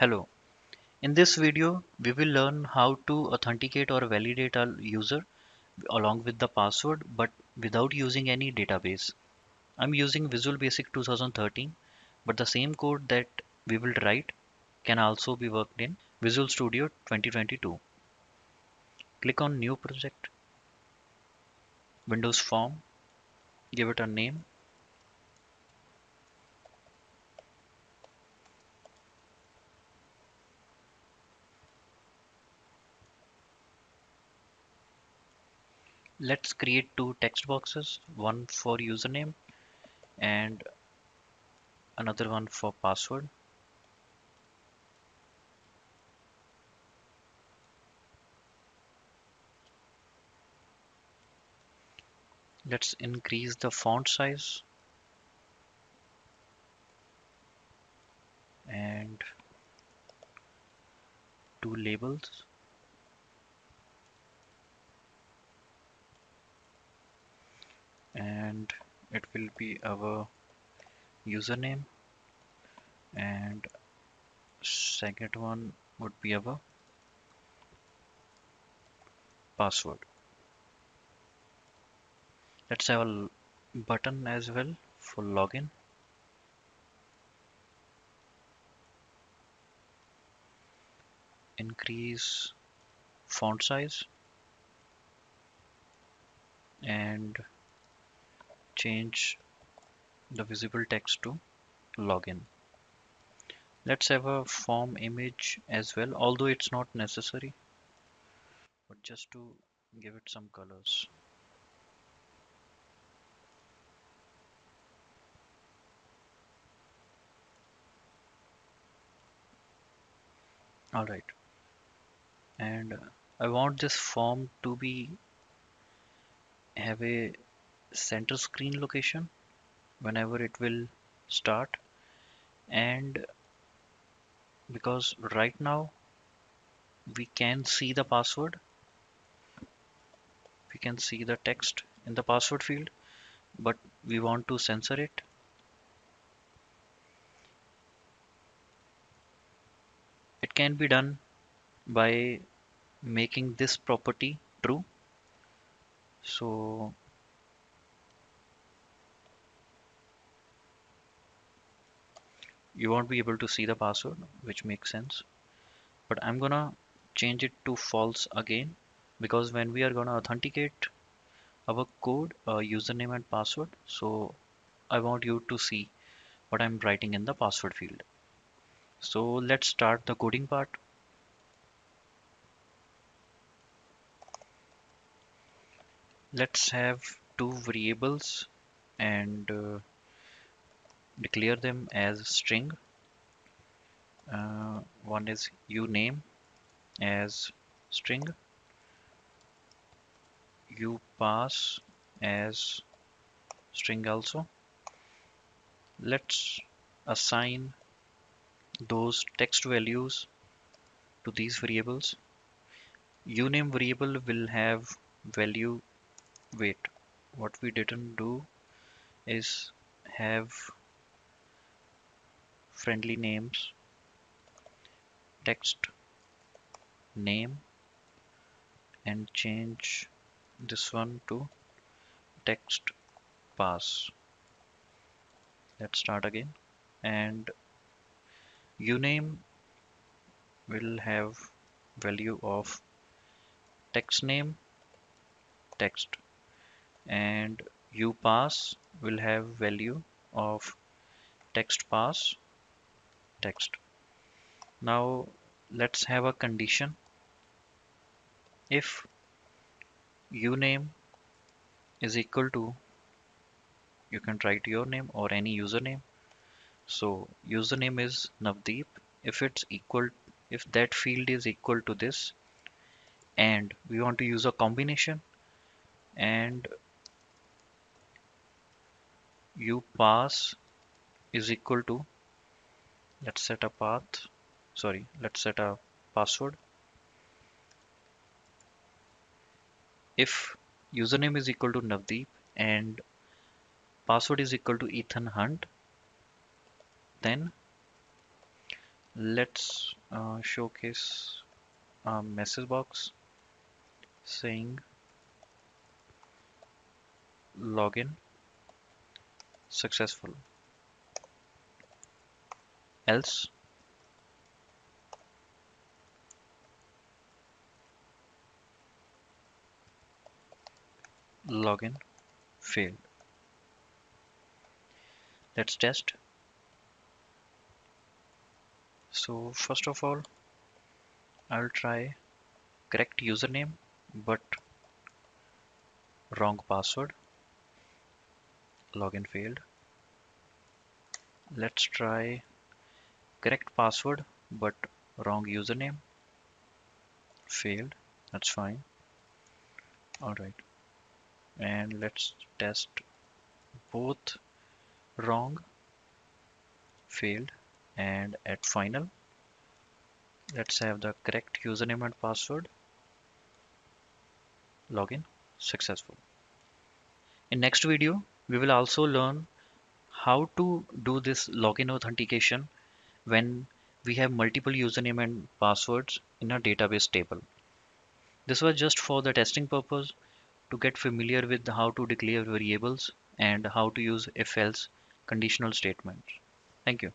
Hello. In this video, we will learn how to authenticate or validate a user along with the password but without using any database. I'm using Visual Basic 2013 but the same code that we will write can also be worked in Visual Studio 2022. Click on New Project, Windows Form, give it a name let's create two text boxes one for username and another one for password. Let's increase the font size and two labels and it will be our username. And second one would be our password. Let's have a button as well for login. Increase font size. And change the visible text to login. Let's have a form image as well, although it's not necessary, but just to give it some colors. All right. And I want this form to be have a center screen location whenever it will start. And because right now we can see the password we can see the text in the password field but we want to censor it. It can be done by making this property true. So you won't be able to see the password which makes sense. But I'm gonna change it to false again because when we are gonna authenticate our code uh, username and password so I want you to see what I'm writing in the password field. So let's start the coding part. Let's have two variables and uh, declare them as string. Uh, one is uname as string. You pass as string also. Let's assign those text values to these variables. Uname variable will have value wait what we didn't do is have friendly names. Text name and change this one to text pass. Let's start again. And uname will have value of text name text. And upass will have value of text pass text now let's have a condition. If uname is equal to you can write your name or any username. So username is Navdeep. If it's equal if that field is equal to this and we want to use a combination and you pass is equal to let's set a path. Sorry let's set a password. If username is equal to Navdeep and password is equal to Ethan Hunt then let's uh, showcase a message box saying login successful else? Login failed. Let's test. So first of all I'll try correct username but wrong password. Login failed. Let's try correct password but wrong username. Failed. That's fine. Alright. And let's test both wrong failed and at final. Let's have the correct username and password. Login. Successful. In next video we will also learn how to do this login authentication when we have multiple username and passwords in a database table. This was just for the testing purpose to get familiar with how to declare variables and how to use if else conditional statements. Thank you